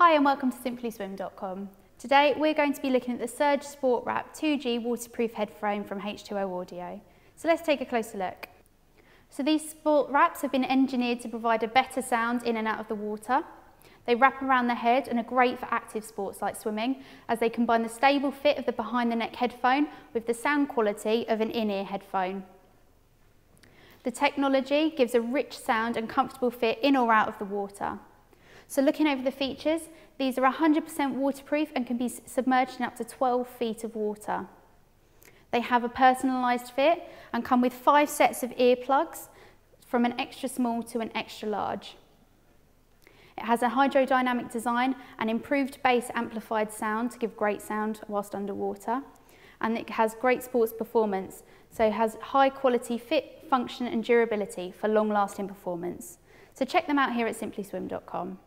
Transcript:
Hi and welcome to simplyswim.com. Today we're going to be looking at the Surge Sport Wrap 2G waterproof headphone from H2O Audio. So let's take a closer look. So these sport wraps have been engineered to provide a better sound in and out of the water. They wrap around the head and are great for active sports like swimming as they combine the stable fit of the behind the neck headphone with the sound quality of an in-ear headphone. The technology gives a rich sound and comfortable fit in or out of the water. So looking over the features, these are 100% waterproof and can be submerged in up to 12 feet of water. They have a personalised fit and come with five sets of earplugs from an extra small to an extra large. It has a hydrodynamic design and improved bass amplified sound to give great sound whilst underwater. And it has great sports performance, so it has high quality fit, function and durability for long lasting performance. So check them out here at simplyswim.com.